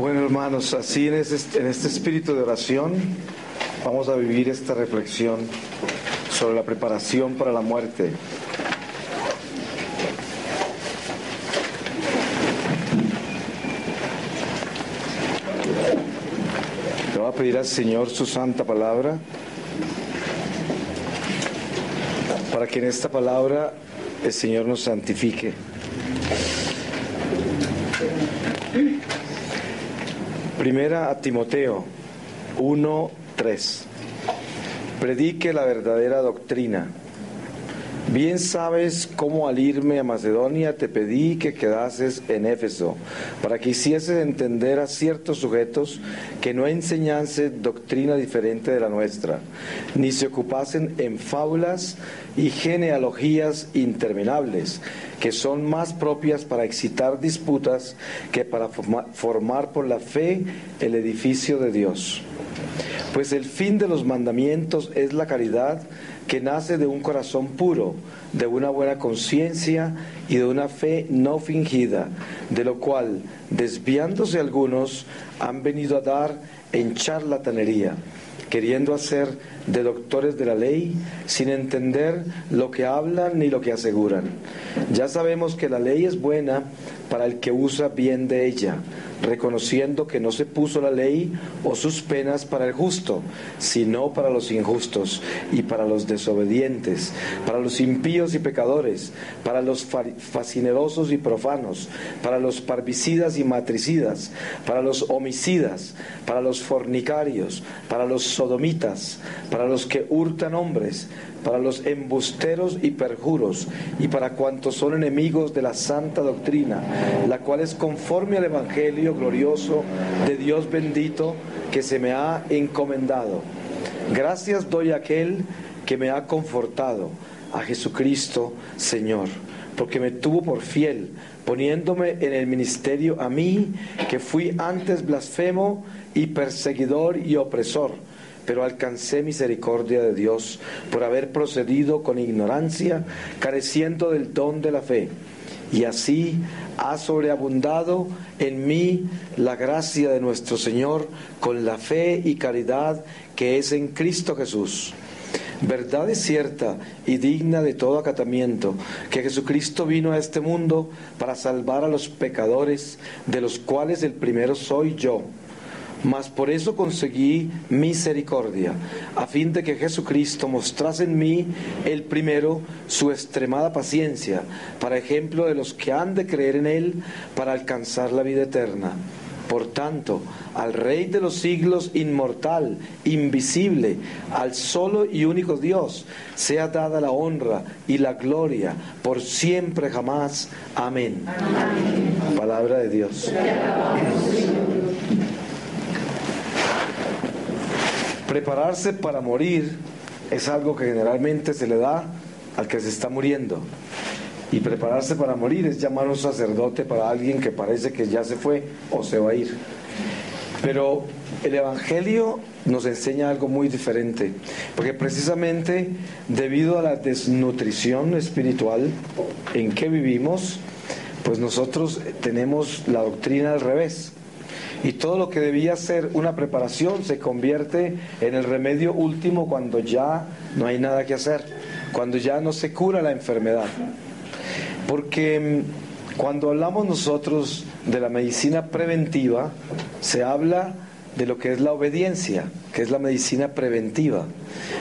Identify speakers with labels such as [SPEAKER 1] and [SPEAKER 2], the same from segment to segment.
[SPEAKER 1] Bueno, hermanos, así en, ese- en este espíritu de oración vamos a vivir esta reflexión sobre la preparación para la muerte. Le voy a pedir al Señor su santa palabra para que en esta palabra el Señor nos santifique. Primera a Timoteo 1:3. Predique la verdadera doctrina. Bien sabes cómo al irme a Macedonia te pedí que quedases en Éfeso, para que hicieses entender a ciertos sujetos que no enseñasen doctrina diferente de la nuestra, ni se ocupasen en fábulas y genealogías interminables, que son más propias para excitar disputas que para forma- formar por la fe el edificio de Dios. Pues el fin de los mandamientos es la caridad que nace de un corazón puro, de una buena conciencia y de una fe no fingida, de lo cual, desviándose algunos, han venido a dar en charlatanería, queriendo hacer de doctores de la ley sin entender lo que hablan ni lo que aseguran. Ya sabemos que la ley es buena para el que usa bien de ella, reconociendo que no se puso la ley o sus penas para el justo, sino para los injustos y para los desobedientes, para los impíos y pecadores, para los fa- fascinerosos y profanos, para los parricidas y matricidas, para los homicidas, para los fornicarios, para los sodomitas, para los que hurtan hombres, para los embusteros y perjuros, y para cuantos son enemigos de la santa doctrina, la cual es conforme al Evangelio glorioso de Dios bendito que se me ha encomendado. Gracias doy a aquel que me ha confortado, a Jesucristo Señor, porque me tuvo por fiel, poniéndome en el ministerio a mí, que fui antes blasfemo y perseguidor y opresor pero alcancé misericordia de Dios por haber procedido con ignorancia, careciendo del don de la fe. Y así ha sobreabundado en mí la gracia de nuestro Señor con la fe y caridad que es en Cristo Jesús. Verdad es cierta y digna de todo acatamiento que Jesucristo vino a este mundo para salvar a los pecadores, de los cuales el primero soy yo. Mas por eso conseguí misericordia, a fin de que Jesucristo mostrase en mí el primero su extremada paciencia, para ejemplo de los que han de creer en Él para alcanzar la vida eterna. Por tanto, al Rey de los siglos, inmortal, invisible, al solo y único Dios, sea dada la honra y la gloria por siempre jamás. Amén. Palabra de Dios. Prepararse para morir es algo que generalmente se le da al que se está muriendo. Y prepararse para morir es llamar a un sacerdote para alguien que parece que ya se fue o se va a ir. Pero el Evangelio nos enseña algo muy diferente, porque precisamente debido a la desnutrición espiritual en que vivimos, pues nosotros tenemos la doctrina al revés. Y todo lo que debía ser una preparación se convierte en el remedio último cuando ya no hay nada que hacer, cuando ya no se cura la enfermedad. Porque mm, cuando hablamos nosotros de la medicina preventiva, se habla de lo que es la obediencia, que es la medicina preventiva.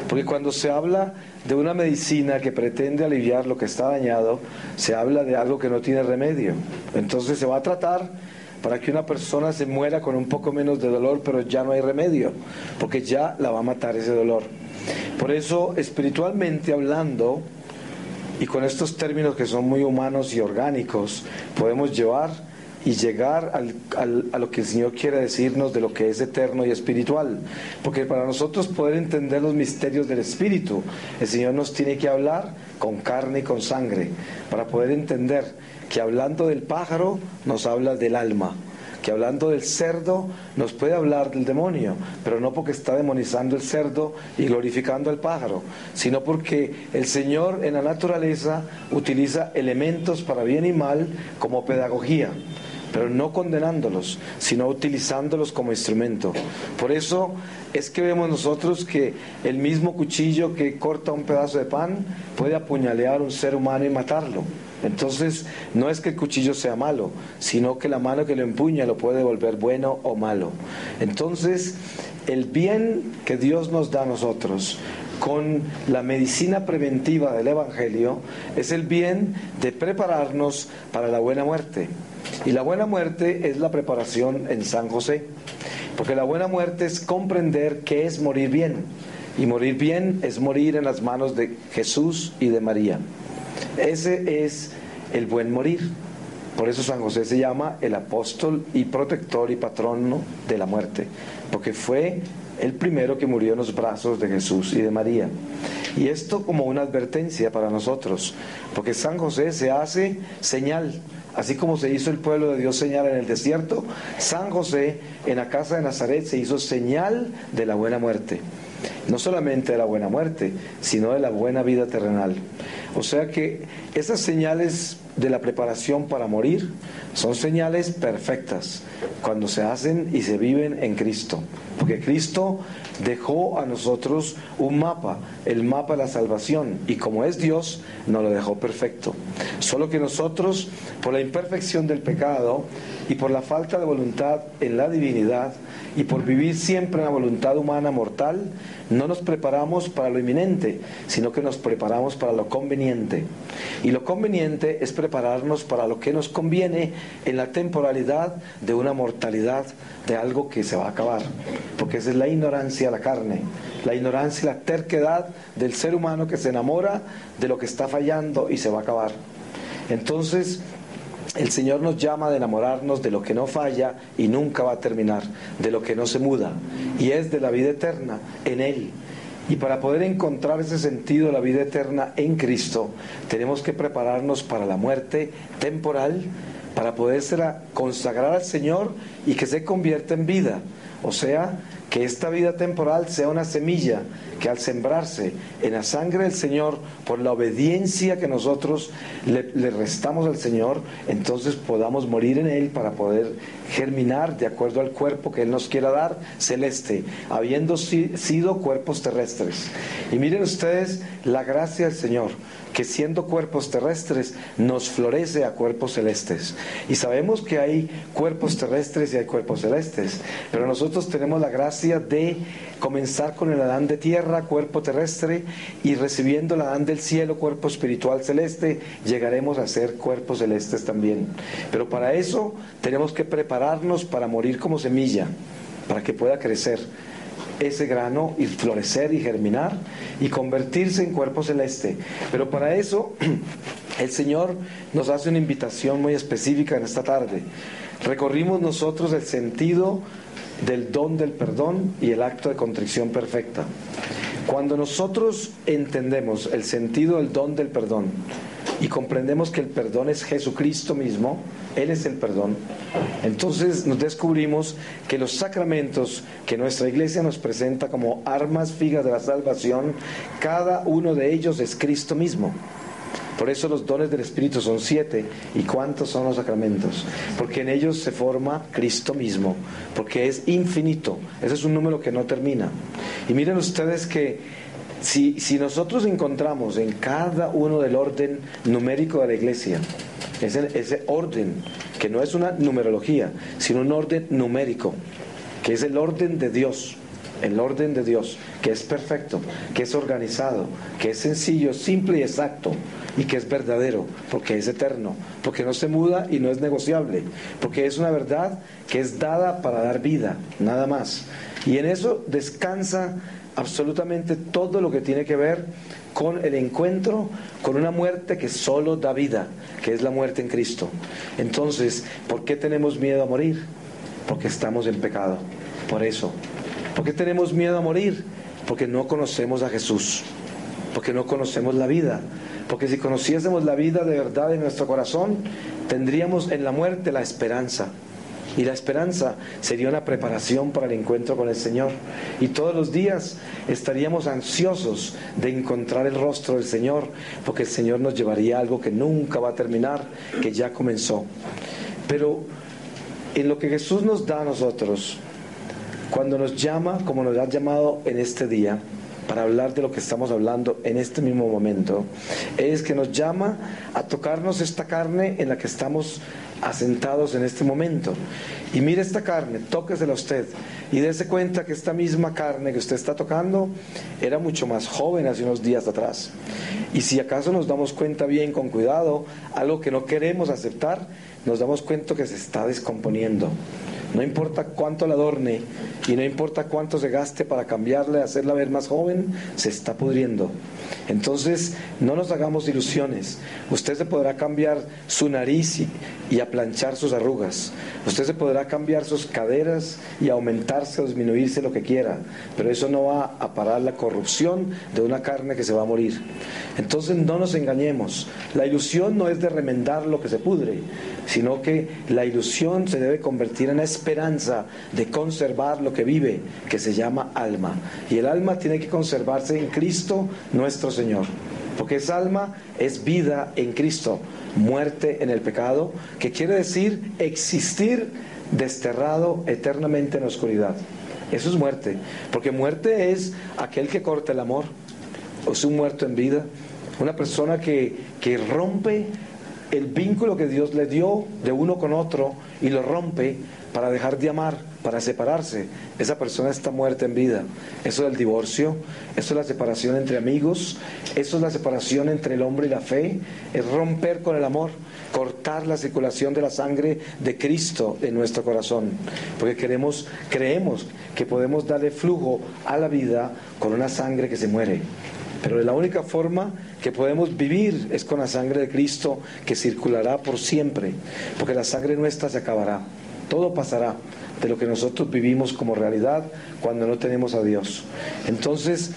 [SPEAKER 1] Porque cuando se habla de una medicina que pretende aliviar lo que está dañado, se habla de algo que no tiene remedio. Entonces se va a tratar para que una persona se muera con un poco menos de dolor, pero ya no hay remedio, porque ya la va a matar ese dolor. Por eso, espiritualmente hablando, y con estos términos que son muy humanos y orgánicos, podemos llevar y llegar al- al- a lo que el Señor quiere decirnos de lo que es eterno y espiritual. Porque para nosotros poder entender los misterios del Espíritu, el Señor nos tiene que hablar con carne y con sangre, para poder entender que hablando del pájaro nos habla del alma, que hablando del cerdo nos puede hablar del demonio, pero no porque está demonizando el cerdo y glorificando al pájaro, sino porque el Señor en la naturaleza utiliza elementos para bien y mal como pedagogía. Pero no condenándolos, sino utilizándolos como instrumento. Por eso es que vemos nosotros que el mismo cuchillo que corta un pedazo de pan puede apuñalear a un ser humano y matarlo. Entonces, no es que el cuchillo sea malo, sino que la mano que lo empuña lo puede volver bueno o malo. Entonces, el bien que Dios nos da a nosotros con la medicina preventiva del Evangelio es el bien de prepararnos para la buena muerte. Y la buena muerte es la preparación en San José. Porque la buena muerte es comprender qué es morir bien. Y morir bien es morir en las manos de Jesús y de María. Ese es el buen morir. Por eso San José se llama el apóstol y protector y patrono de la muerte, porque fue el primero que murió en los brazos de Jesús y de María. Y esto como una advertencia para nosotros, porque San José se hace señal, así como se hizo el pueblo de Dios señal en el desierto, San José en la casa de Nazaret se hizo señal de la buena muerte. No solamente de la buena muerte, sino de la buena vida terrenal. O sea que esas señales de la preparación para morir son señales perfectas cuando se hacen y se viven en Cristo. Porque Cristo dejó a nosotros un mapa, el mapa de la salvación, y como es Dios, nos lo dejó perfecto. Solo que nosotros, por la imperfección del pecado y por la falta de voluntad en la divinidad, y por vivir siempre en la voluntad humana mortal, no nos preparamos para lo inminente, sino que nos preparamos para lo conveniente. Y lo conveniente es prepararnos para lo que nos conviene en la temporalidad de una mortalidad, de algo que se va a acabar. Porque esa es la ignorancia de la carne, la ignorancia y la terquedad del ser humano que se enamora de lo que está fallando y se va a acabar. Entonces, el Señor nos llama de enamorarnos de lo que no falla y nunca va a terminar, de lo que no se muda, y es de la vida eterna en Él. Y para poder encontrar ese sentido de la vida eterna en Cristo, tenemos que prepararnos para la muerte temporal, para podérsela consagrar al Señor y que se convierta en vida. O sea, que esta vida temporal sea una semilla que al sembrarse en la sangre del Señor, por la obediencia que nosotros le, restamos al Señor, entonces podamos morir en Él para poder germinar de acuerdo al cuerpo que Él nos quiera dar, celeste, habiendo sido cuerpos terrestres. Y miren ustedes la gracia del Señor que siendo cuerpos terrestres nos florece a cuerpos celestes. Y sabemos que hay cuerpos terrestres y hay cuerpos celestes, pero nosotros tenemos la gracia de comenzar con el Adán de tierra, cuerpo terrestre, y recibiendo el Adán del cielo, cuerpo espiritual celeste, llegaremos a ser cuerpos celestes también. Pero para eso tenemos que prepararnos para morir como semilla, para que pueda crecer ese grano y florecer y germinar y convertirse en cuerpo celeste. Pero para eso el Señor nos hace una invitación muy específica en esta tarde. Recorrimos nosotros el sentido del don del perdón y el acto de contrición perfecta. Cuando nosotros entendemos el sentido del don del perdón y comprendemos que el perdón es Jesucristo mismo, Él es el perdón, entonces nos descubrimos que los sacramentos que nuestra iglesia nos presenta como armas fijas de la salvación, cada uno de ellos es Cristo mismo. Por eso los dones del Espíritu son siete. ¿Y cuántos son los sacramentos? Porque en ellos se forma Cristo mismo, porque es infinito. Ese es un número que no termina. Y miren ustedes que si, si nosotros encontramos en cada uno del orden numérico de la iglesia, ese, ese orden, que no es una numerología, sino un orden numérico, que es el orden de Dios, el orden de Dios, que es perfecto, que es organizado, que es sencillo, simple y exacto, y que es verdadero, porque es eterno, porque no se muda y no es negociable, porque es una verdad que es dada para dar vida, nada más. Y en eso descansa absolutamente todo lo que tiene que ver con el encuentro con una muerte que solo da vida, que es la muerte en Cristo. Entonces, ¿por qué tenemos miedo a morir? Porque estamos en pecado. Por eso. ¿Por qué tenemos miedo a morir? Porque no conocemos a Jesús. Porque no conocemos la vida. Porque si conociésemos la vida de verdad en nuestro corazón, tendríamos en la muerte la esperanza. Y la esperanza sería una preparación para el encuentro con el Señor. Y todos los días estaríamos ansiosos de encontrar el rostro del Señor, porque el Señor nos llevaría algo que nunca va a terminar, que ya comenzó. Pero en lo que Jesús nos da a nosotros, cuando nos llama, como nos ha llamado en este día, para hablar de lo que estamos hablando en este mismo momento, es que nos llama a tocarnos esta carne en la que estamos asentados en este momento. Y mire esta carne, tóquesela usted y dése cuenta que esta misma carne que usted está tocando era mucho más joven hace unos días atrás. Y si acaso nos damos cuenta bien, con cuidado, algo que no queremos aceptar, nos damos cuenta que se está descomponiendo. No importa cuánto la adorne y no importa cuánto se gaste para cambiarle, hacerla ver más joven, se está pudriendo. Entonces, no nos hagamos ilusiones. Usted se podrá cambiar su nariz y, y aplanchar sus arrugas. Usted se podrá cambiar sus caderas y aumentarse o disminuirse lo que quiera. Pero eso no va a parar la corrupción de una carne que se va a morir. Entonces, no nos engañemos. La ilusión no es de remendar lo que se pudre, sino que la ilusión se debe convertir en la esperanza de conservar lo que vive, que se llama alma. Y el alma tiene que conservarse en Cristo nuestro Señor. Porque esa alma es vida en Cristo, muerte en el pecado, que quiere decir existir desterrado eternamente en la oscuridad. Eso es muerte, porque muerte es aquel que corta el amor, o es un muerto en vida, una persona que, que rompe el vínculo que Dios le dio de uno con otro y lo rompe para dejar de amar, para separarse, esa persona está muerta en vida. Eso es el divorcio, eso es la separación entre amigos, eso es la separación entre el hombre y la fe, es romper con el amor, cortar la circulación de la sangre de Cristo en nuestro corazón, porque queremos, creemos que podemos darle flujo a la vida con una sangre que se muere. Pero la única forma que podemos vivir es con la sangre de Cristo que circulará por siempre, porque la sangre nuestra se acabará. Todo pasará de lo que nosotros vivimos como realidad cuando no tenemos a Dios. Entonces,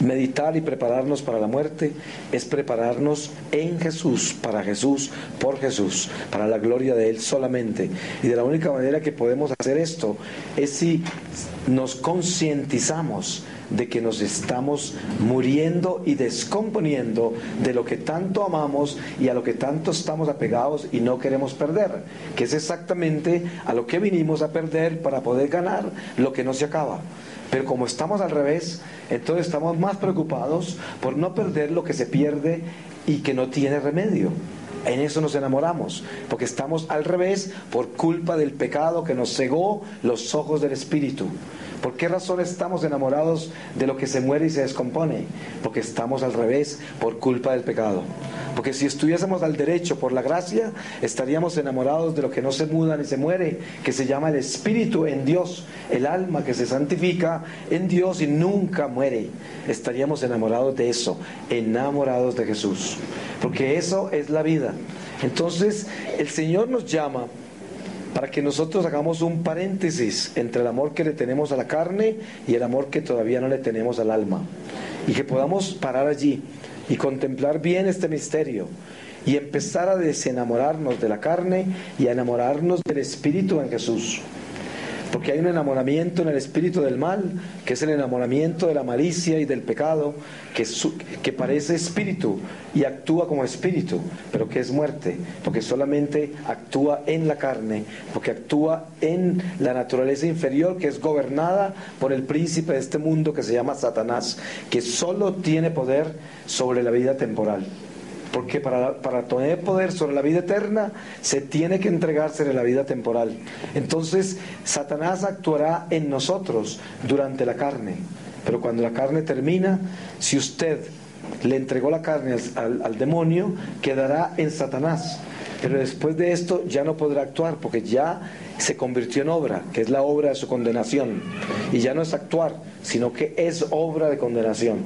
[SPEAKER 1] meditar y prepararnos para la muerte es prepararnos en Jesús, para Jesús, por Jesús, para la gloria de Él solamente. Y de la única manera que podemos hacer esto es si nos concientizamos de que nos estamos muriendo y descomponiendo de lo que tanto amamos y a lo que tanto estamos apegados y no queremos perder, que es exactamente a lo que vinimos a perder para poder ganar lo que no se acaba. Pero como estamos al revés, entonces estamos más preocupados por no perder lo que se pierde y que no tiene remedio. En eso nos enamoramos, porque estamos al revés por culpa del pecado que nos cegó los ojos del Espíritu. ¿Por qué razón estamos enamorados de lo que se muere y se descompone? Porque estamos al revés por culpa del pecado. Porque si estuviésemos al derecho por la gracia, estaríamos enamorados de lo que no se muda ni se muere, que se llama el espíritu en Dios, el alma que se santifica en Dios y nunca muere. Estaríamos enamorados de eso, enamorados de Jesús. Porque eso es la vida. Entonces, el Señor nos llama para que nosotros hagamos un paréntesis entre el amor que le tenemos a la carne y el amor que todavía no le tenemos al alma. Y que podamos parar allí y contemplar bien este misterio y empezar a desenamorarnos de la carne y a enamorarnos del Espíritu en Jesús. Porque hay un enamoramiento en el espíritu del mal, que es el enamoramiento de la malicia y del pecado, que, parece espíritu y actúa como espíritu, pero que es muerte, porque solamente actúa en la carne, porque actúa en la naturaleza inferior que es gobernada por el príncipe de este mundo que se llama Satanás, que solo tiene poder sobre la vida temporal. Porque para, para, tener poder sobre la vida eterna se tiene que entregarse en la vida temporal. Entonces Satanás actuará en nosotros durante la carne. Pero cuando la carne termina, si usted le entregó la carne al, al demonio, quedará en Satanás. Pero después de esto ya no podrá actuar porque ya se convirtió en obra, que es la obra de su condenación. Y ya no es actuar, sino que es obra de condenación.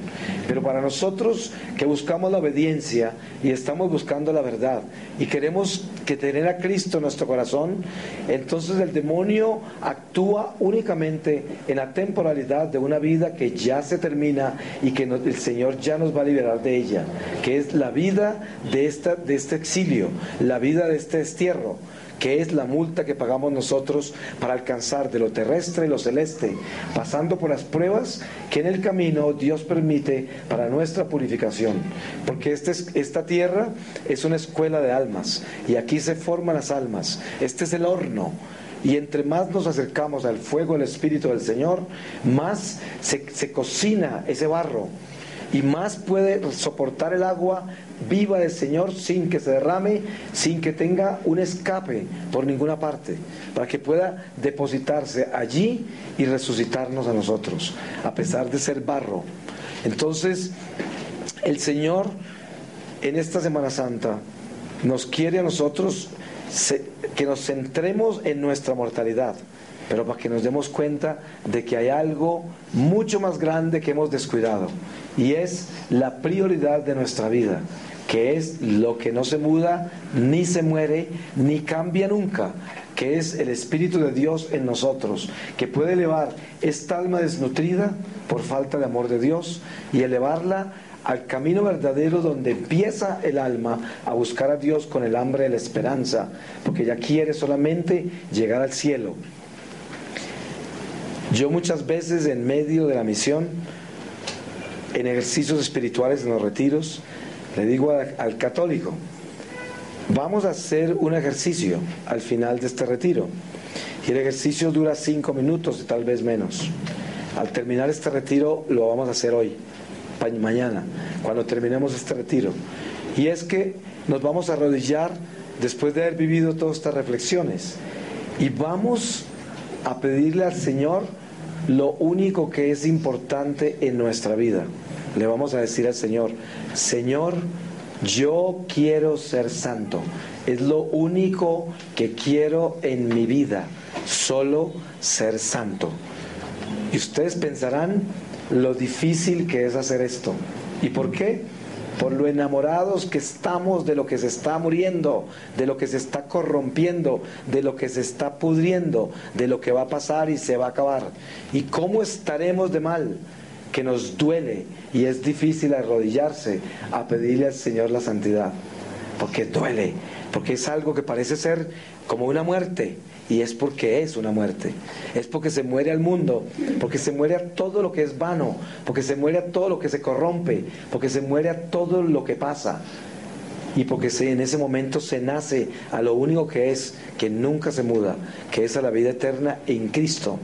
[SPEAKER 1] Pero para nosotros que buscamos la obediencia y estamos buscando la verdad y queremos que tener a Cristo en nuestro corazón, entonces el demonio actúa únicamente en la temporalidad de una vida que ya se termina y que el Señor ya nos va a liberar de ella, que es la vida de, esta, de este exilio, la vida de este destierro que es la multa que pagamos nosotros para alcanzar de lo terrestre y lo celeste, pasando por las pruebas que en el camino Dios permite para nuestra purificación. Porque este esta tierra es una escuela de almas y aquí se forman las almas. Este es el horno. Y entre más nos acercamos al fuego del Espíritu del Señor, más se cocina ese barro y más puede soportar el agua viva del Señor sin que se derrame, sin que tenga un escape por ninguna parte, para que pueda depositarse allí y resucitarnos a nosotros, a pesar de ser barro. Entonces, el Señor en esta Semana Santa nos quiere a nosotros que nos centremos en nuestra mortalidad, pero para que nos demos cuenta de que hay algo mucho más grande que hemos descuidado, y es la prioridad de nuestra vida, que es lo que no se muda, ni se muere, ni cambia nunca, que es el Espíritu de Dios en nosotros, que puede elevar esta alma desnutrida por falta de amor de Dios y elevarla al camino verdadero donde empieza el alma a buscar a Dios con el hambre de la esperanza, porque ella quiere solamente llegar al cielo. Yo muchas veces en medio de la misión, en ejercicios espirituales en los retiros, le digo al católico, vamos a hacer un ejercicio al final de este retiro. Y el ejercicio dura cinco minutos, tal vez menos. Al terminar este retiro lo vamos a hacer hoy mañana, cuando terminemos este retiro. Y es que nos vamos a arrodillar después de haber vivido todas estas reflexiones y vamos a pedirle al Señor lo único que es importante en nuestra vida. Le vamos a decir al Señor, Señor, yo quiero ser santo. Es lo único que quiero en mi vida, solo ser santo. Y ustedes pensarán, lo difícil que es hacer esto. ¿Y por qué? Por lo enamorados que estamos de lo que se está muriendo, de lo que se está corrompiendo, de lo que se está pudriendo, de lo que va a pasar y se va a acabar. ¿Y cómo estaremos de mal? Que nos duele y es difícil arrodillarse a pedirle al Señor la santidad. Porque duele, porque es algo que parece ser como una muerte y es porque es una muerte. Es porque se muere al mundo, porque se muere a todo lo que es vano, porque se muere a todo lo que se corrompe, porque se muere a todo lo que pasa. Y porque en ese momento se nace a lo único que es, que nunca se muda, que es a la vida eterna en Cristo.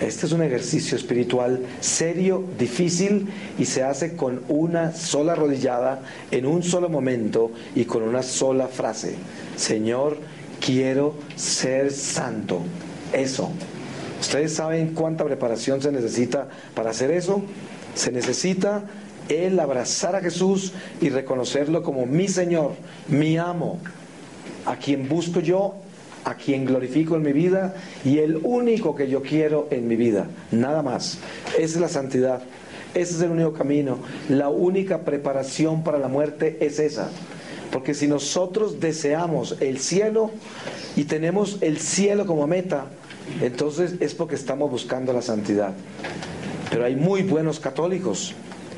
[SPEAKER 1] Este es un ejercicio espiritual serio, difícil y se hace con una sola rodillada, en un solo momento y con una sola frase. Señor, quiero ser santo. Eso. ¿Ustedes saben cuánta preparación se necesita para hacer eso? Se necesita el abrazar a Jesús y reconocerlo como mi Señor, mi amo, a quien busco yo, a quien glorifico en mi vida y el único que yo quiero en mi vida, nada más. Esa es la santidad, ese es el único camino. La única preparación para la muerte es esa. Porque si nosotros deseamos el cielo y tenemos el cielo como meta, entonces es porque estamos buscando la santidad. Pero hay muy buenos católicos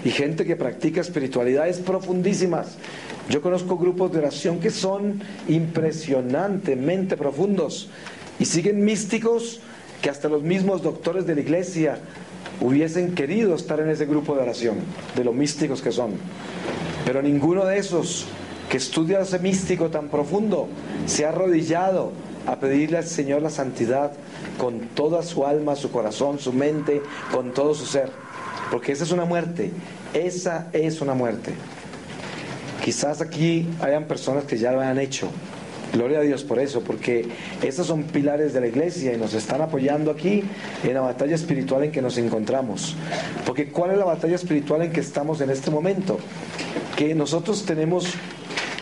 [SPEAKER 1] y gente que practica espiritualidades profundísimas. Yo conozco grupos de oración que son impresionantemente profundos y siguen místicos que hasta los mismos doctores de la iglesia hubiesen querido estar en ese grupo de oración, de los místicos que son. Pero ninguno de esos que estudia ese místico tan profundo, se ha arrodillado a pedirle al Señor la santidad con toda su alma, su corazón, su mente, con todo su ser. Porque esa es una muerte, esa es una muerte. Quizás aquí hayan personas que ya lo han hecho. Gloria a Dios por eso, porque esos son pilares de la iglesia y nos están apoyando aquí en la batalla espiritual en que nos encontramos. Porque ¿cuál es la batalla espiritual en que estamos en este momento? Que nosotros tenemos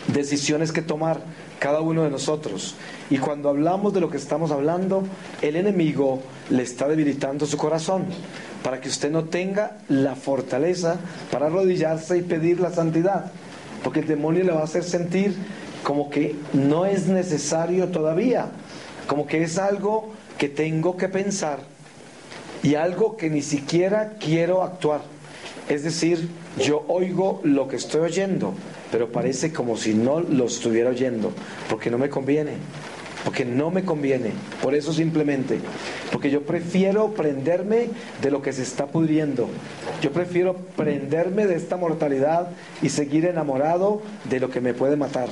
[SPEAKER 1] decisiones que tomar cada uno de nosotros. Y cuando hablamos de lo que estamos hablando, el enemigo le está debilitando su corazón para que usted no tenga la fortaleza para arrodillarse y pedir la santidad. Porque el demonio le va a hacer sentir como que no es necesario todavía, como que es algo que tengo que pensar y algo que ni siquiera quiero actuar. Es decir, yo oigo lo que estoy oyendo, pero parece como si no lo estuviera oyendo, porque no me conviene, porque no me conviene, por eso simplemente, porque yo prefiero prenderme de lo que se está pudriendo, yo prefiero prenderme de esta mortalidad y seguir enamorado de lo que me puede matar,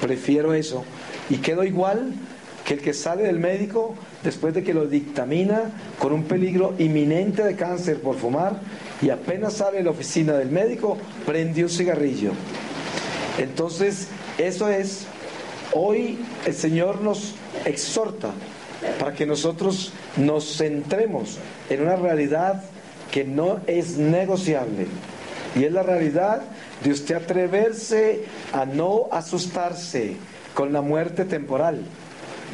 [SPEAKER 1] prefiero eso, y quedo igual que el que sale del médico después de que lo dictamina con un peligro inminente de cáncer por fumar y apenas sale de la oficina del médico, prende un cigarrillo. Entonces, eso es, hoy el Señor nos exhorta para que nosotros nos centremos en una realidad que no es negociable. Y es la realidad de usted atreverse a no asustarse con la muerte temporal,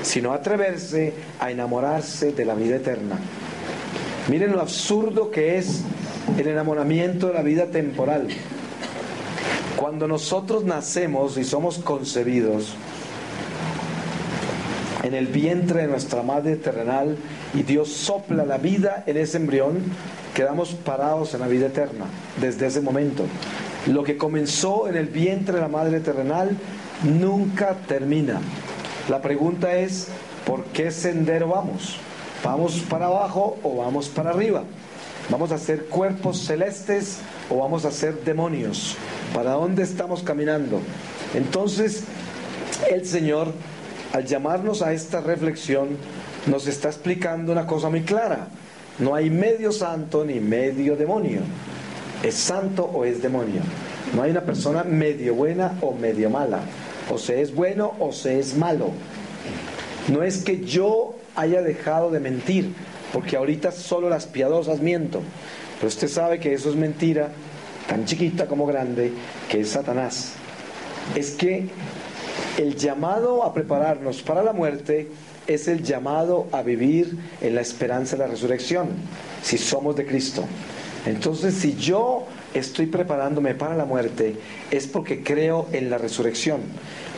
[SPEAKER 1] sino atreverse a enamorarse de la vida eterna. Miren lo absurdo que es el enamoramiento de la vida temporal. Cuando nosotros nacemos y somos concebidos en el vientre de nuestra madre terrenal y Dios sopla la vida en ese embrión, quedamos parados en la vida eterna desde ese momento. Lo que comenzó en el vientre de la madre terrenal nunca termina. La pregunta es, ¿por qué sendero vamos? ¿Vamos para abajo o vamos para arriba? ¿Vamos a ser cuerpos celestes o vamos a ser demonios? ¿Para dónde estamos caminando? Entonces, el Señor, al llamarnos a esta reflexión, nos está explicando una cosa muy clara. No hay medio santo ni medio demonio. Es santo o es demonio. No hay una persona medio buena o medio mala. O se es bueno o se es malo. No es que yo haya dejado de mentir, porque ahorita solo las piadosas miento. Pero usted sabe que eso es mentira, tan chiquita como grande, que es Satanás. Es que el llamado a prepararnos para la muerte es el llamado a vivir en la esperanza de la resurrección, si somos de Cristo. Entonces, si yo estoy preparándome para la muerte, es porque creo en la resurrección.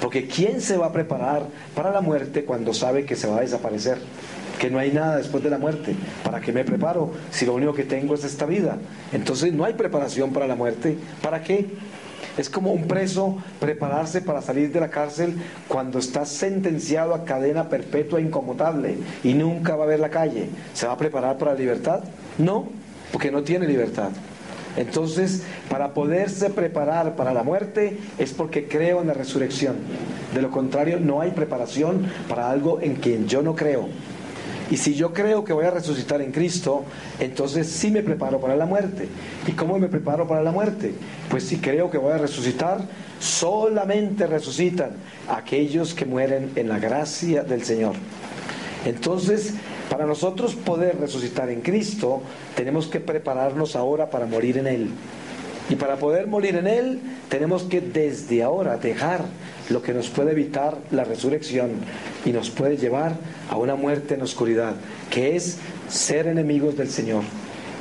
[SPEAKER 1] Porque ¿quién se va a preparar para la muerte cuando sabe que se va a desaparecer? Que no hay nada después de la muerte. ¿Para qué me preparo si lo único que tengo es esta vida? Entonces no hay preparación para la muerte. ¿Para qué? Es como un preso prepararse para salir de la cárcel cuando está sentenciado a cadena perpetua incomutable y nunca va a ver la calle. ¿Se va a preparar para la libertad? No, porque no tiene libertad. Entonces, para poderse preparar para la muerte es porque creo en la resurrección. De lo contrario, no hay preparación para algo en quien yo no creo. Y si yo creo que voy a resucitar en Cristo, entonces sí me preparo para la muerte. ¿Y cómo me preparo para la muerte? Pues si creo que voy a resucitar, solamente resucitan aquellos que mueren en la gracia del Señor. Entonces, para nosotros poder resucitar en Cristo, tenemos que prepararnos ahora para morir en Él. Y para poder morir en Él, tenemos que desde ahora dejar lo que nos puede evitar la resurrección y nos puede llevar a una muerte en oscuridad, que es ser enemigos del Señor.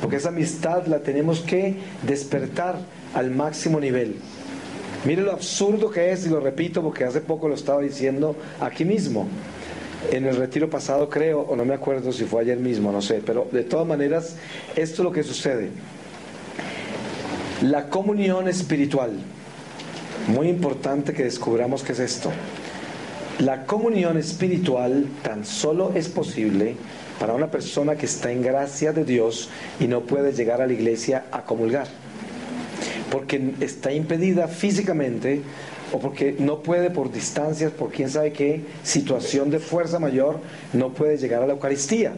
[SPEAKER 1] Porque esa amistad la tenemos que despertar al máximo nivel. Mire lo absurdo que es, y lo repito porque hace poco lo estaba diciendo aquí mismo en el retiro pasado creo, o no me acuerdo si fue ayer mismo, no sé, pero de todas maneras, esto es lo que sucede. La comunión espiritual, muy importante que descubramos qué es esto. La comunión espiritual tan solo es posible para una persona que está en gracia de Dios y no puede llegar a la iglesia a comulgar, porque está impedida físicamente o porque no puede por distancias, por quién sabe qué situación de fuerza mayor, no puede llegar a la Eucaristía.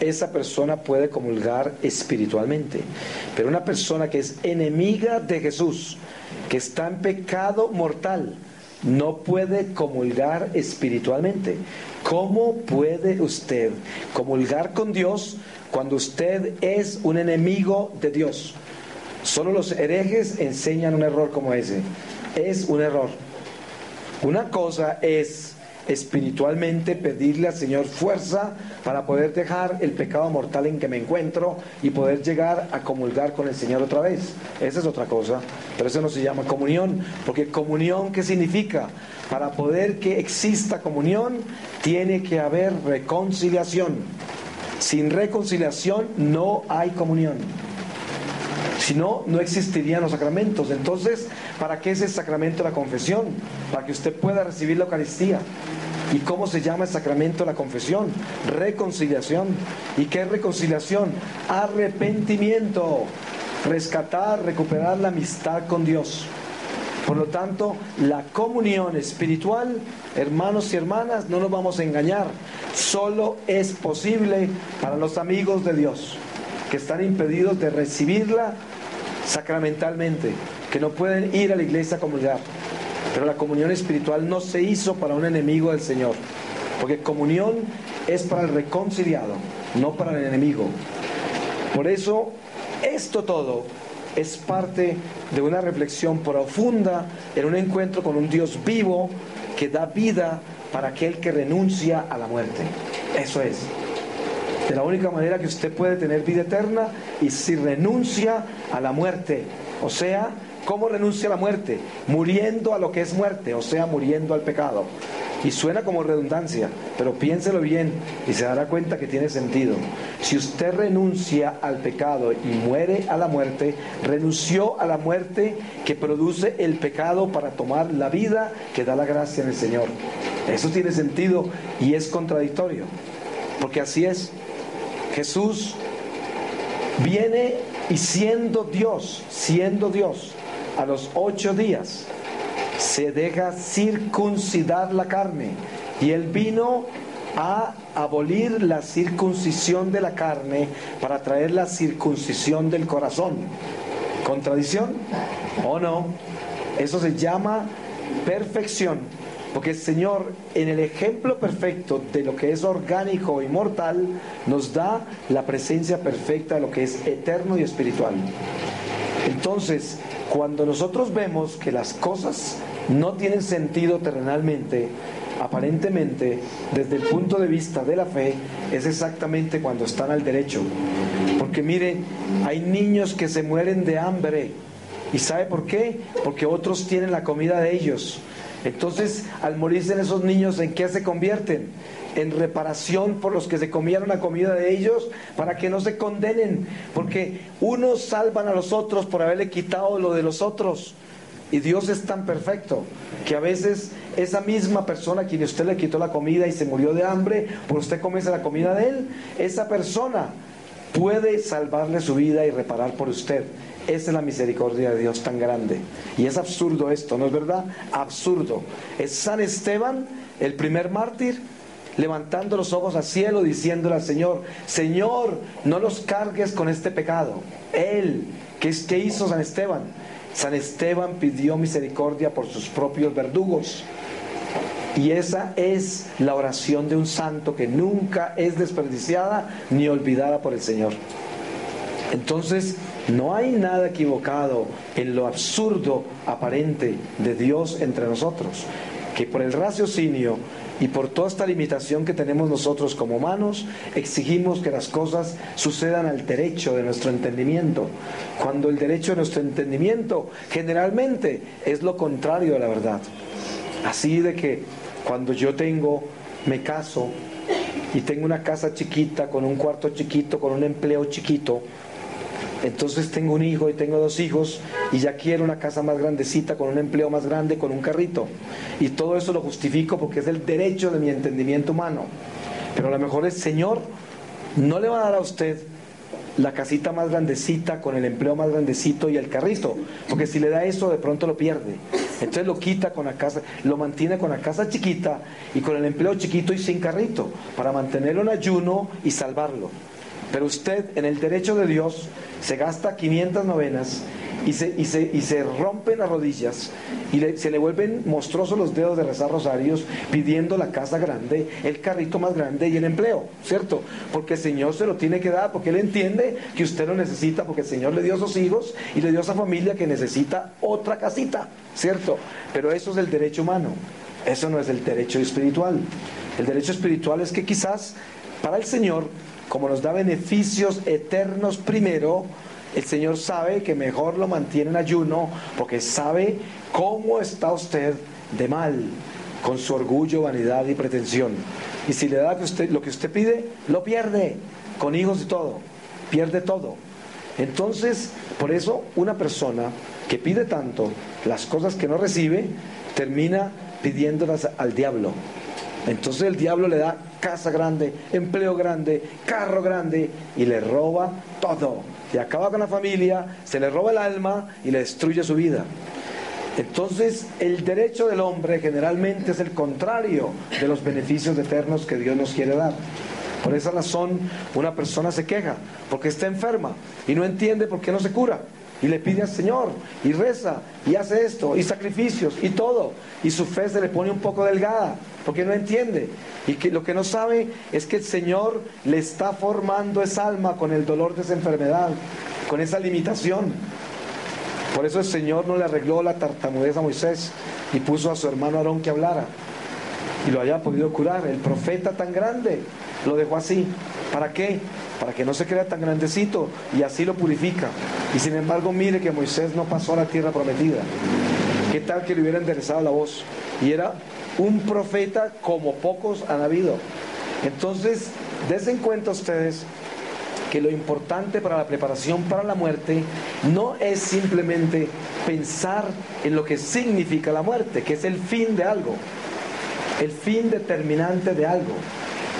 [SPEAKER 1] Esa persona puede comulgar espiritualmente. Pero una persona que es enemiga de Jesús, que está en pecado mortal, no puede comulgar espiritualmente. ¿Cómo puede usted comulgar con Dios cuando usted es un enemigo de Dios? Solo los herejes enseñan un error como ese es un error. Una cosa es espiritualmente pedirle al Señor fuerza para poder dejar el pecado mortal en que me encuentro y poder llegar a comulgar con el Señor otra vez. Esa es otra cosa, pero eso no se llama comunión, porque comunión, ¿qué significa? Para poder que exista comunión, tiene que haber reconciliación. Sin reconciliación no hay comunión. Si no, no existirían los sacramentos. Entonces, ¿para qué es el sacramento de la confesión? Para que usted pueda recibir la Eucaristía. ¿Y cómo se llama el sacramento de la confesión? Reconciliación. ¿Y qué es reconciliación? Arrepentimiento. Rescatar, recuperar la amistad con Dios. Por lo tanto, la comunión espiritual, hermanos y hermanas, no nos vamos a engañar, solo es posible para los amigos de Dios, que están impedidos de recibirla sacramentalmente, que no pueden ir a la iglesia a comunidad. Pero la comunión espiritual no se hizo para un enemigo del Señor, porque comunión es para el reconciliado, no para el enemigo. Por eso, esto todo es parte de una reflexión profunda en un encuentro con un Dios vivo que da vida para aquel que renuncia a la muerte. Eso es. De la única manera que usted puede tener vida eterna y si renuncia a la muerte. O sea, ¿cómo renuncia a la muerte? Muriendo a lo que es muerte, o sea, muriendo al pecado. Y suena como redundancia, pero piénselo bien y se dará cuenta que tiene sentido. Si usted renuncia al pecado y muere a la muerte, renunció a la muerte que produce el pecado para tomar la vida que da la gracia en el Señor. Eso tiene sentido y es contradictorio, porque así es. Jesús viene y siendo Dios, siendo Dios, a los ocho días, se deja circuncidar la carne. Y él vino a abolir la circuncisión de la carne para traer la circuncisión del corazón. ¿Contradicción? ¿O no? Eso se llama perfección. Porque el Señor, en el ejemplo perfecto de lo que es orgánico y mortal, nos da la presencia perfecta de lo que es eterno y espiritual. Entonces, cuando nosotros vemos que las cosas no tienen sentido terrenalmente, aparentemente, desde el punto de vista de la fe, es exactamente cuando están al derecho. Porque miren, hay niños que se mueren de hambre. ¿Y sabe por qué? Porque otros tienen la comida de ellos. Entonces, al morirse esos niños, ¿en qué se convierten? En reparación por los que se comieron la comida de ellos, para que no se condenen. Porque unos salvan a los otros por haberle quitado lo de los otros. Y Dios es tan perfecto que a veces esa misma persona a quien usted le quitó la comida y se murió de hambre, por usted comienza la comida de él, esa persona puede salvarle su vida y reparar por usted. Esa es la misericordia de Dios tan grande. Y es absurdo esto, ¿no es verdad? Absurdo. Es San Esteban, el primer mártir, levantando los ojos al cielo, diciéndole al Señor, Señor, no los cargues con este pecado. Él, ¿qué, es, hizo San Esteban? San Esteban pidió misericordia por sus propios verdugos. Y esa es la oración de un santo que nunca es desperdiciada ni olvidada por el Señor. Entonces, no hay nada equivocado en lo absurdo aparente de Dios entre nosotros, que por el raciocinio y por toda esta limitación que tenemos nosotros como humanos, exigimos que las cosas sucedan al derecho de nuestro entendimiento, cuando el derecho de nuestro entendimiento generalmente es lo contrario de la verdad. Así de que cuando yo tengo, me caso y tengo una casa chiquita, con un cuarto chiquito, con un empleo chiquito, entonces tengo un hijo y tengo dos hijos y ya quiero una casa más grandecita, con un empleo más grande, con un carrito. Y todo eso lo justifico porque es el derecho de mi entendimiento humano. Pero a lo mejor el Señor no le va a dar a usted la casita más grandecita con el empleo más grandecito y el carrito, porque si le da eso de pronto lo pierde. Entonces lo quita con la casa, lo mantiene con la casa chiquita y con el empleo chiquito y sin carrito, para mantenerlo en ayuno y salvarlo. Pero usted en el derecho de Dios se gasta 500 novenas y se, y se, y se rompen las rodillas y se le vuelven monstruosos los dedos de rezar rosarios pidiendo la casa grande, el carrito más grande y el empleo, ¿cierto? Porque el Señor se lo tiene que dar, porque Él entiende que usted lo necesita, porque el Señor le dio a sus hijos y le dio a esa familia que necesita otra casita, ¿cierto? Pero eso es el derecho humano, eso no es el derecho espiritual. El derecho espiritual es que quizás para el Señor como nos da beneficios eternos primero, el Señor sabe que mejor lo mantiene en ayuno porque sabe cómo está usted de mal con su orgullo, vanidad y pretensión. Y si le da lo que usted pide, lo pierde, con hijos y todo, pierde todo. Entonces, por eso una persona que pide tanto las cosas que no recibe, termina pidiéndolas al diablo. Entonces el diablo le da casa grande, empleo grande, carro grande y le roba todo. Y acaba con la familia, se le roba el alma y le destruye su vida. Entonces, el derecho del hombre generalmente es el contrario de los beneficios eternos que Dios nos quiere dar. Por esa razón, una persona se queja porque está enferma y no entiende por qué no se cura. Y le pide al Señor y reza y hace esto y sacrificios y todo. Y su fe se le pone un poco delgada porque no entiende. Y que lo que no sabe es que el Señor le está formando esa alma con el dolor de esa enfermedad, con esa limitación. Por eso el Señor no le arregló la tartamudez a Moisés y puso a su hermano Aarón que hablara y lo haya podido curar. El profeta tan grande lo dejó así. ¿Para qué? Para que no se crea tan grandecito y así lo purifica. Y sin embargo, mire que Moisés no pasó a la tierra prometida. ¿Qué tal que le hubiera enderezado la voz? Y era un profeta como pocos han habido. Entonces, desen cuenta ustedes que lo importante para la preparación para la muerte no es simplemente pensar en lo que significa la muerte, que es el fin de algo, el fin determinante de algo.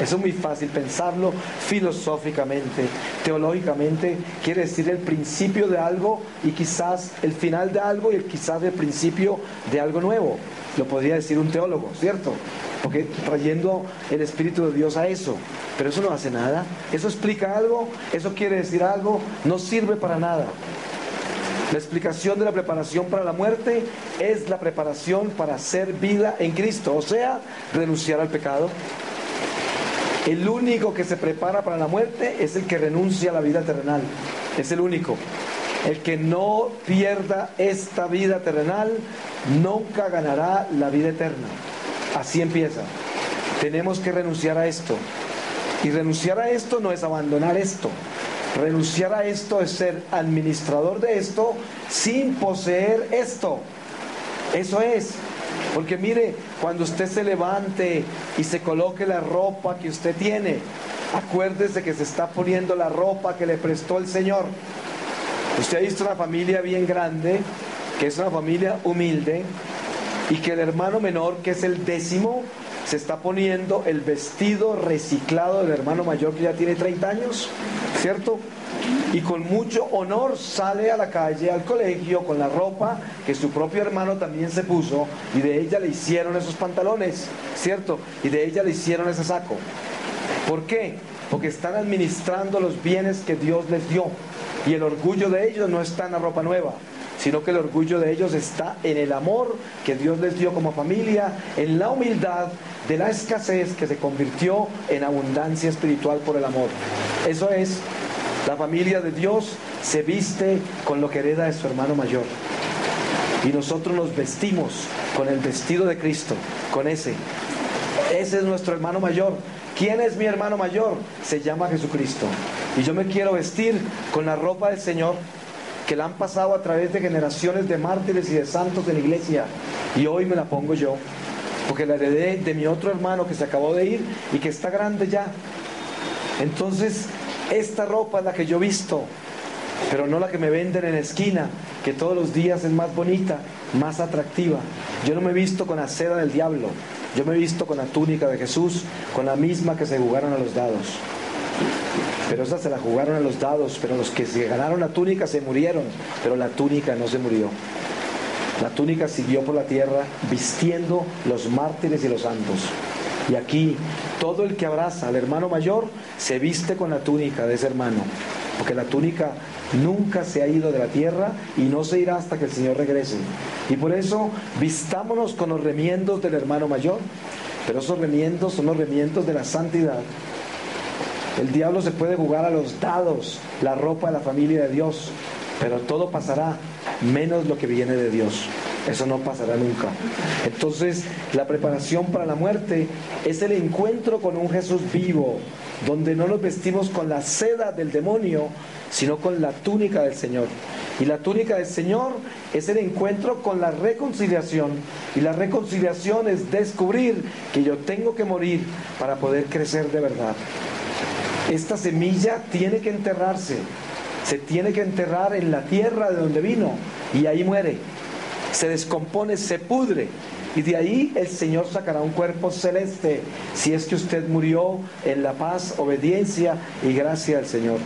[SPEAKER 1] Eso es muy fácil pensarlo filosóficamente, teológicamente, quiere decir el principio de algo y quizás el final de algo y quizás el principio de algo nuevo. Lo podría decir un teólogo, ¿cierto? Porque trayendo el Espíritu de Dios a eso. Pero eso no hace nada. Eso explica algo, eso quiere decir algo, no sirve para nada. La explicación de la preparación para la muerte es la preparación para hacer vida en Cristo, o sea, renunciar al pecado, el único que se prepara para la muerte es el que renuncia a la vida terrenal. Es el único. El que no pierda esta vida terrenal nunca ganará la vida eterna. Así empieza. Tenemos que renunciar a esto. Y renunciar a esto no es abandonar esto. Renunciar a esto es ser administrador de esto sin poseer esto. Eso es. Porque mire, cuando usted se levante y se coloque la ropa que usted tiene, acuérdese que se está poniendo la ropa que le prestó el Señor. Usted ha visto una familia bien grande, que es una familia humilde, y que el hermano menor, que es el décimo, se está poniendo el vestido reciclado del hermano mayor que ya tiene 30 años, ¿cierto? y con mucho honor sale a la calle, al colegio, con la ropa que su propio hermano también se puso y de ella le hicieron esos pantalones, ¿cierto? Y de ella le hicieron ese saco. ¿Por qué? Porque están administrando los bienes que Dios les dio y el orgullo de ellos no está en la ropa nueva, sino que el orgullo de ellos está en el amor que Dios les dio como familia, en la humildad de la escasez que se convirtió en abundancia espiritual por el amor. Eso es la familia de Dios se viste con lo que hereda de su hermano mayor. Y nosotros nos vestimos con el vestido de Cristo, con ese. Ese es nuestro hermano mayor. ¿Quién es mi hermano mayor? Se llama Jesucristo. Y yo me quiero vestir con la ropa del Señor que la han pasado a través de generaciones de mártires y de santos de la iglesia. Y hoy me la pongo yo. Porque la heredé de mi otro hermano que se acabó de ir y que está grande ya. Entonces, esta ropa es la que yo visto, pero no la que me venden en la esquina, que todos los días es más bonita, más atractiva. Yo no me he visto con la seda del diablo, yo me he visto con la túnica de Jesús, con la misma que se jugaron a los dados. Pero esa se la jugaron a los dados, pero los que se ganaron la túnica se murieron, pero la túnica no se murió. La túnica siguió por la tierra vistiendo los mártires y los santos. Y aquí todo el que abraza al hermano mayor se viste con la túnica de ese hermano, porque la túnica nunca se ha ido de la tierra y no se irá hasta que el Señor regrese. Y por eso vistámonos con los remiendos del hermano mayor, pero esos remiendos son los remiendos de la santidad. El diablo se puede jugar a los dados, la ropa de la familia de Dios, pero todo pasará, menos lo que viene de Dios. Eso no pasará nunca. Entonces, la preparación para la muerte es el encuentro con un Jesús vivo, donde no nos vestimos con la seda del demonio, sino con la túnica del Señor. Y la túnica del Señor es el encuentro con la reconciliación. Y la reconciliación es descubrir que yo tengo que morir para poder crecer de verdad. Esta semilla tiene que enterrarse. Se tiene que enterrar en la tierra de donde vino. Y ahí muere se descompone, se pudre. Y de ahí el Señor sacará un cuerpo celeste, si es que usted murió en la paz, obediencia y gracia al Señor.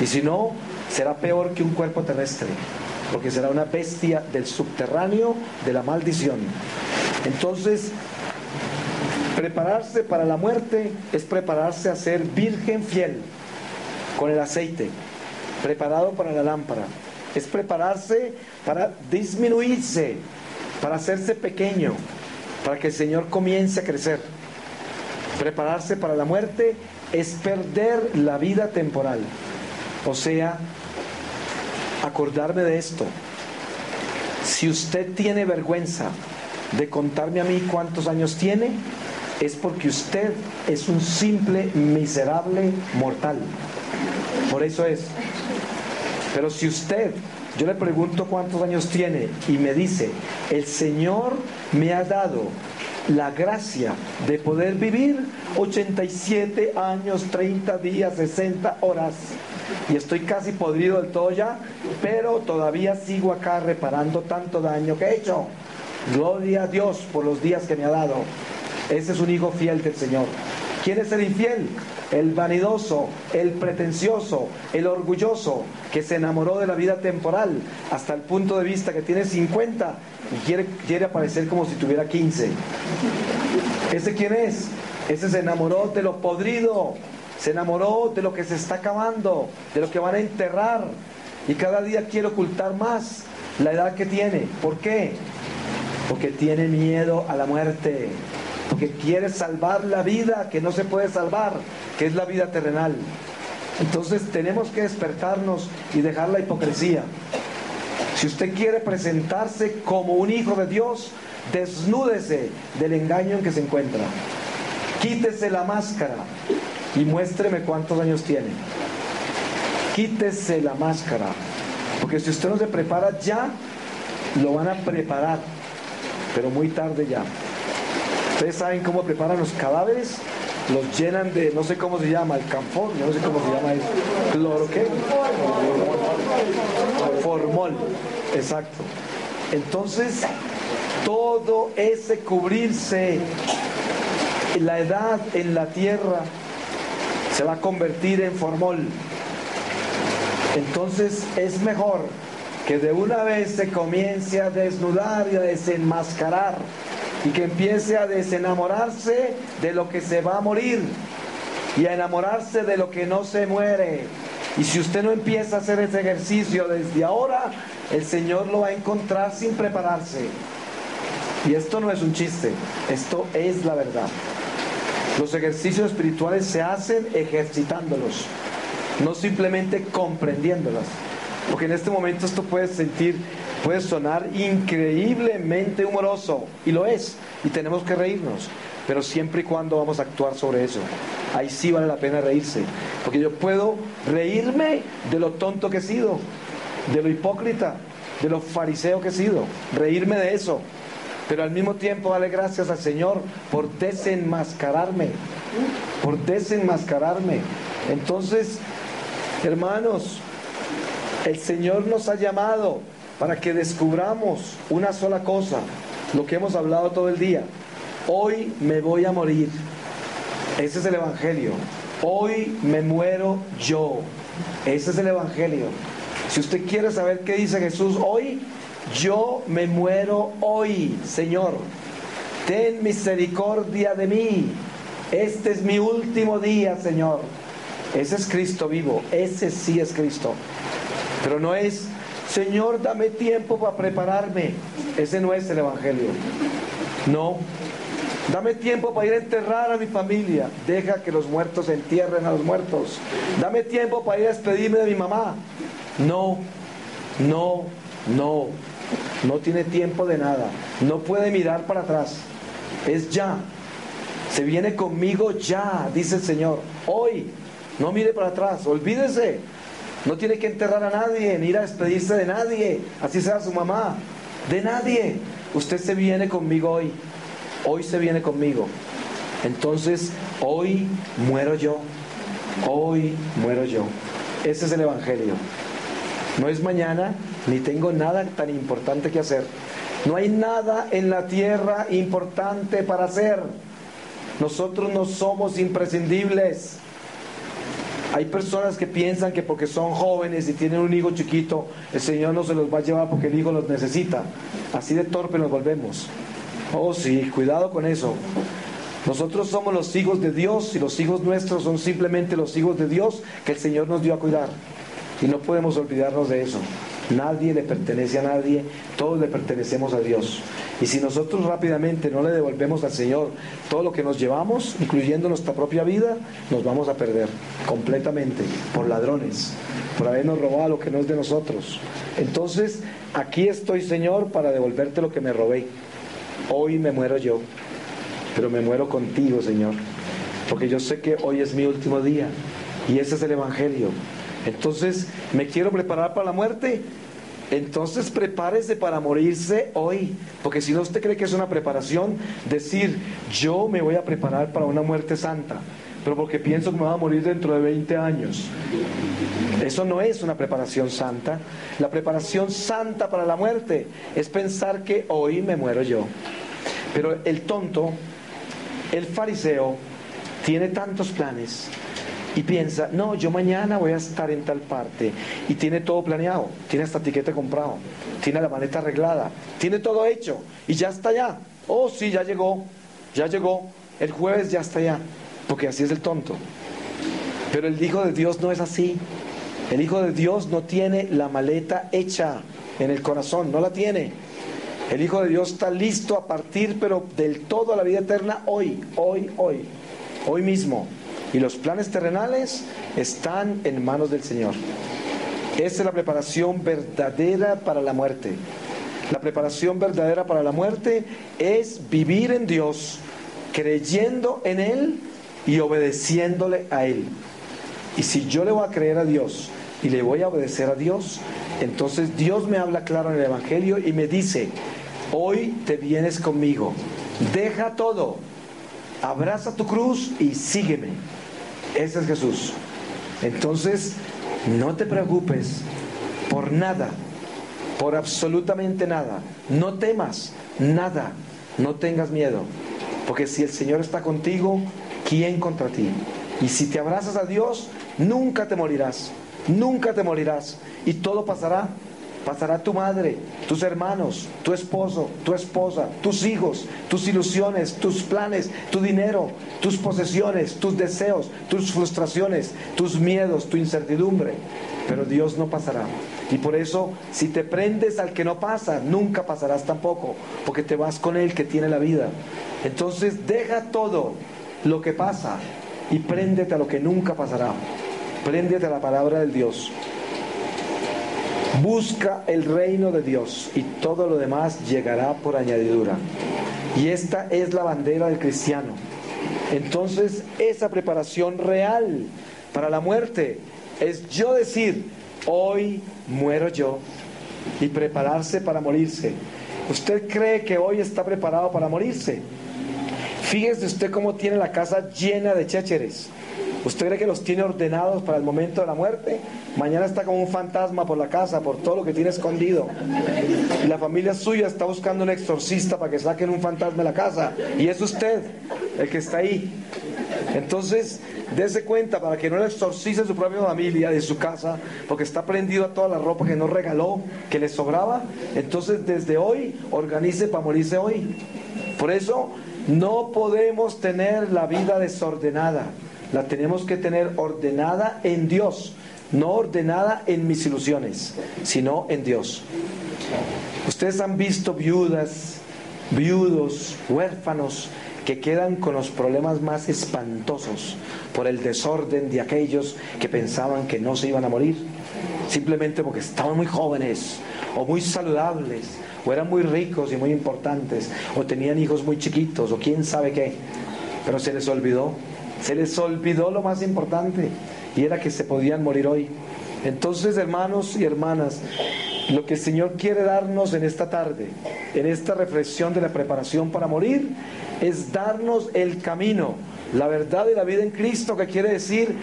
[SPEAKER 1] Y si no, será peor que un cuerpo terrestre. porque será una bestia del subterráneo de la maldición. Entonces, prepararse para la muerte es prepararse a ser virgen fiel con el aceite, preparado para la lámpara. Es prepararse para disminuirse, para hacerse pequeño, para que el Señor comience a crecer. Prepararse para la muerte es perder la vida temporal. O sea, acordarme de esto. Si usted tiene vergüenza de contarme a mí cuántos años tiene, es porque usted es un simple, miserable mortal. Por eso es. Pero si usted, yo le pregunto cuántos años tiene y me dice, el Señor me ha dado la gracia de poder vivir 87 años, 30 días, 60 horas. Y estoy casi podrido del todo ya, pero todavía sigo acá reparando tanto daño que he hecho. Gloria a Dios por los días que me ha dado. Ese es un hijo fiel del Señor. ¿Quién es el infiel? El vanidoso, el pretencioso, el orgulloso, que se enamoró de la vida temporal hasta el punto de vista que tiene 50 y quiere, quiere aparecer como si tuviera 15. ¿Ese quién es? Ese se enamoró de lo podrido, se enamoró de lo que se está acabando, de lo que van a enterrar y cada día quiere ocultar más la edad que tiene. ¿Por qué? Porque tiene miedo a la muerte porque quiere salvar la vida que no se puede salvar, que es la vida terrenal. Entonces tenemos que despertarnos y dejar la hipocresía. Si usted quiere presentarse como un hijo de Dios, desnúdese del engaño en que se encuentra. Quítese la máscara y muéstreme cuántos años tiene. Quítese la máscara. Porque si usted no se prepara ya, lo van a preparar. Pero muy tarde ya. Ustedes saben cómo preparan los cadáveres, los llenan de, no sé cómo se llama, el yo no sé cómo se llama eso. ¿Cloro qué? Formol, exacto. Entonces, todo ese cubrirse, la edad en la tierra, se va a convertir en formol. Entonces es mejor que de una vez se comience a desnudar y a desenmascarar y que empiece a desenamorarse de lo que se va a morir y a enamorarse de lo que no se muere. Y si usted no empieza a hacer ese ejercicio desde ahora, el Señor lo va a encontrar sin prepararse. Y esto no es un chiste, esto es la verdad. Los ejercicios espirituales se hacen ejercitándolos, no simplemente comprendiéndolas. Porque en este momento esto puede sentir puede sonar increíblemente humoroso, y lo es, y tenemos que reírnos, pero siempre y cuando vamos a actuar sobre eso. Ahí sí vale la pena reírse, porque yo puedo reírme de lo tonto que he sido, de lo hipócrita, de lo fariseo que he sido, reírme de eso, pero al mismo tiempo darle gracias al Señor por desenmascararme, por desenmascararme. Entonces, hermanos, el Señor nos ha llamado para que descubramos una sola cosa, lo que hemos hablado todo el día. Hoy me voy a morir. Ese es el Evangelio. Hoy me muero yo. Ese es el Evangelio. Si usted quiere saber qué dice Jesús hoy, yo me muero hoy, Señor. Ten misericordia de mí. Este es mi último día, Señor. Ese es Cristo vivo. Ese sí es Cristo. Pero no es Señor, dame tiempo para prepararme. Ese no es el Evangelio. No. Dame tiempo para ir a enterrar a mi familia. Deja que los muertos entierren a los muertos. Dame tiempo para ir a despedirme de mi mamá. No, no, no. No tiene tiempo de nada. No puede mirar para atrás. Es ya. Se viene conmigo ya, dice el Señor. Hoy. No mire para atrás. Olvídese. No tiene que enterrar a nadie, ni ir a despedirse de nadie, así sea su mamá, de nadie. Usted se viene conmigo hoy, hoy se viene conmigo. Entonces, hoy muero yo, hoy muero yo. Ese es el Evangelio. No es mañana, ni tengo nada tan importante que hacer. No hay nada en la tierra importante para hacer. Nosotros no somos imprescindibles. Hay personas que piensan que porque son jóvenes y tienen un hijo chiquito, el Señor no se los va a llevar porque el hijo los necesita. Así de torpe nos volvemos. Oh sí, cuidado con eso. Nosotros somos los hijos de Dios y los hijos nuestros son simplemente los hijos de Dios que el Señor nos dio a cuidar. Y no podemos olvidarnos de eso. Nadie le pertenece a nadie, todos le pertenecemos a Dios. Y si nosotros rápidamente no le devolvemos al Señor todo lo que nos llevamos, incluyendo nuestra propia vida, nos vamos a perder completamente por ladrones, por habernos robado lo que no es de nosotros. Entonces, aquí estoy, Señor, para devolverte lo que me robé. Hoy me muero yo, pero me muero contigo, Señor, porque yo sé que hoy es mi último día y ese es el Evangelio. Entonces, ¿me quiero preparar para la muerte? Entonces prepárese para morirse hoy, porque si no usted cree que es una preparación, decir, yo me voy a preparar para una muerte santa, pero porque pienso que me voy a morir dentro de 20 años. Eso no es una preparación santa. La preparación santa para la muerte es pensar que hoy me muero yo. Pero el tonto, el fariseo, tiene tantos planes y piensa, no, yo mañana voy a estar en tal parte. Y tiene todo planeado, tiene hasta tiquete comprado, tiene la maleta arreglada, tiene todo hecho y ya está allá. Oh, sí, ya llegó, ya llegó, el jueves ya está allá, porque así es el tonto. Pero el Hijo de Dios no es así. El Hijo de Dios no tiene la maleta hecha en el corazón, no la tiene. El Hijo de Dios está listo a partir, pero del todo a la vida eterna hoy, hoy, hoy, hoy mismo. Y los planes terrenales están en manos del Señor. Esa es la preparación verdadera para la muerte. La preparación verdadera para la muerte es vivir en Dios, creyendo en Él y obedeciéndole a Él. Y si yo le voy a creer a Dios y le voy a obedecer a Dios, entonces Dios me habla claro en el Evangelio y me dice, hoy te vienes conmigo, deja todo, abraza tu cruz y sígueme. Ese es Jesús. Entonces, no te preocupes por nada, por absolutamente nada. No temas nada, no tengas miedo. Porque si el Señor está contigo, ¿quién contra ti? Y si te abrazas a Dios, nunca te morirás, nunca te morirás. Y todo pasará pasará tu madre, tus hermanos, tu esposo, tu esposa, tus hijos, tus ilusiones, tus planes, tu dinero, tus posesiones, tus deseos, tus frustraciones, tus miedos, tu incertidumbre. Pero Dios no pasará. Y por eso, si te prendes al que no pasa, nunca pasarás tampoco, porque te vas con el que tiene la vida. Entonces deja todo lo que pasa y préndete a lo que nunca pasará. Préndete a la palabra del Dios. Busca el reino de Dios y todo lo demás llegará por añadidura. Y esta es la bandera del cristiano. Entonces, esa preparación real para la muerte es yo decir, hoy muero yo y prepararse para morirse. ¿Usted cree que hoy está preparado para morirse? Fíjese usted cómo tiene la casa llena de chécheres. ¿Usted cree que los tiene ordenados para el momento de la muerte? Mañana está como un fantasma por la casa, por todo lo que tiene escondido. Y la familia suya está buscando un exorcista para que saquen un fantasma de la casa. Y es usted el que está ahí. Entonces, dése cuenta para que no le exorcice su propia familia de su casa, porque está prendido a toda la ropa que no regaló, que le sobraba. Entonces, desde hoy, organice para morirse hoy. Por eso, no podemos tener la vida desordenada la tenemos que tener ordenada en Dios, no ordenada en mis ilusiones, sino en Dios. Ustedes han visto viudas, viudos, huérfanos que quedan con los problemas más espantosos por el desorden de aquellos que pensaban que no se iban a morir, simplemente porque estaban muy jóvenes o muy saludables o eran muy ricos y muy importantes o tenían hijos muy chiquitos o quién sabe qué, pero se les olvidó se les olvidó lo más importante y era que se podían morir hoy. Entonces, hermanos y hermanas, lo que el Señor quiere darnos en esta tarde, en esta reflexión de la preparación para morir, es darnos el camino, la verdad y la vida en Cristo, que quiere decir,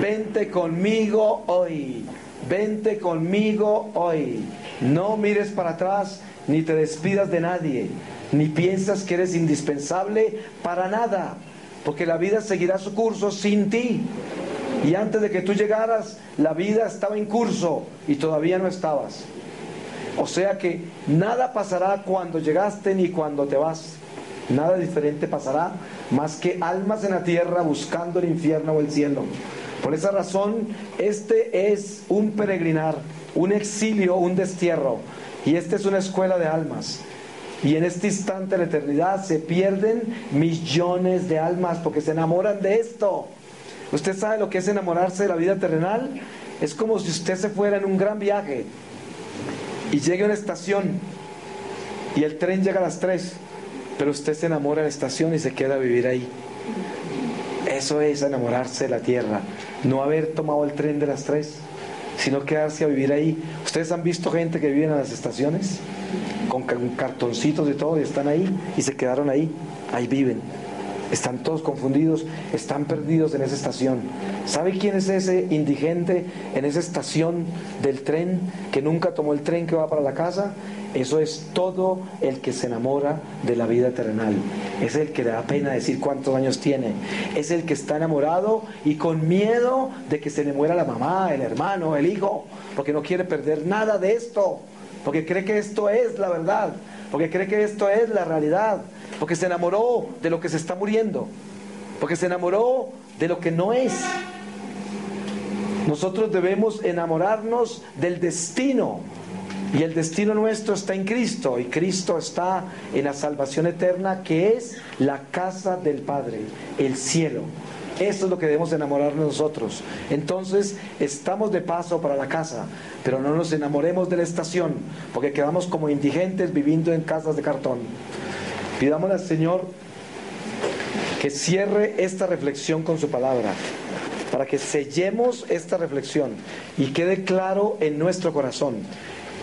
[SPEAKER 1] vente conmigo hoy, vente conmigo hoy. No mires para atrás, ni te despidas de nadie, ni piensas que eres indispensable para nada porque la vida seguirá su curso sin ti. Y antes de que tú llegaras, la vida estaba en curso y todavía no estabas. O sea que nada pasará cuando llegaste ni cuando te vas. Nada diferente pasará más que almas en la tierra buscando el infierno o el cielo. Por esa razón, este es un peregrinar, un exilio, un destierro. Y esta es una escuela de almas. Y en este instante de la eternidad se pierden millones de almas porque se enamoran de esto. ¿Usted sabe lo que es enamorarse de la vida terrenal? Es como si usted se fuera en un gran viaje y llegue a una estación y el tren llega a las 3, pero usted se enamora de la estación y se queda a vivir ahí. Eso es enamorarse de la tierra, no haber tomado el tren de las 3, sino quedarse a vivir ahí. ¿Ustedes han visto gente que vive en las estaciones? Con cartoncitos y todo y están ahí y se quedaron ahí, ahí viven. Están todos confundidos, están perdidos en esa estación. ¿Sabe quién es ese indigente en esa estación del tren que nunca tomó el tren que va para la casa? Eso es todo el que se enamora de la vida terrenal. Es el que le da pena decir cuántos años tiene. Es el que está enamorado y con miedo de que se le muera la mamá, el hermano, el hijo, porque no quiere perder nada de esto, porque cree que esto es la verdad, porque cree que esto es la realidad porque se enamoró de lo que se está muriendo, porque se enamoró de lo que no es. Nosotros debemos enamorarnos del destino. Y el destino nuestro está en Cristo. Y Cristo está en la salvación eterna que es la casa del Padre, el cielo. Eso es lo que debemos enamorarnos nosotros. Entonces, estamos de paso para la casa, pero no nos enamoremos de la estación, porque quedamos como indigentes viviendo en casas de cartón. Pidámosle al Señor que cierre esta reflexión con su palabra, para que sellemos esta reflexión y quede claro en nuestro corazón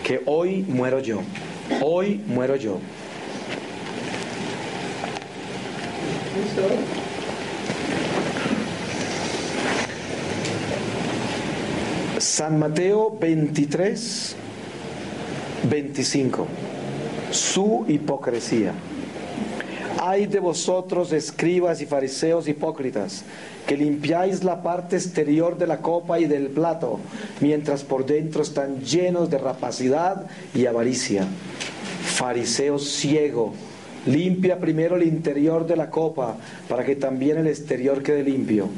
[SPEAKER 1] que hoy muero yo, hoy muero yo. San Mateo 23, 25. Su hipocresía. Ay de vosotros, escribas y fariseos hipócritas, que limpiáis la parte exterior de la copa y del plato, mientras por dentro están llenos de rapacidad y avaricia. Fariseo ciego, limpia primero el interior de la copa, para que también el exterior quede limpio.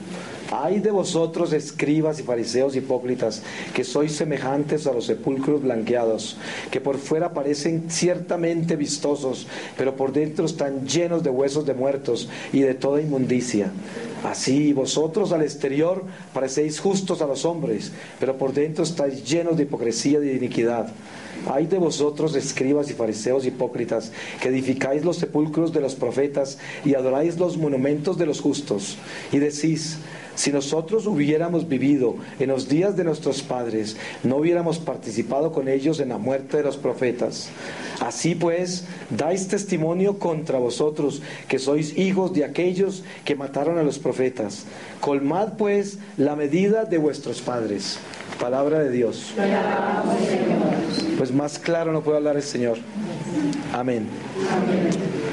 [SPEAKER 1] Ay de vosotros, escribas y fariseos hipócritas, que sois semejantes a los sepulcros blanqueados, que por fuera parecen ciertamente vistosos, pero por dentro están llenos de huesos de muertos y de toda inmundicia. Así vosotros al exterior parecéis justos a los hombres, pero por dentro estáis llenos de hipocresía y de iniquidad. Ay de vosotros, escribas y fariseos hipócritas, que edificáis los sepulcros de los profetas y adoráis los monumentos de los justos, y decís, si nosotros hubiéramos vivido en los días de nuestros padres, no hubiéramos participado con ellos en la muerte de los profetas. Así pues, dais testimonio contra vosotros, que sois hijos de aquellos que mataron a los profetas. Colmad pues la medida de vuestros padres. Palabra de Dios. Pues más claro no puede hablar el Señor. Amén. Amén.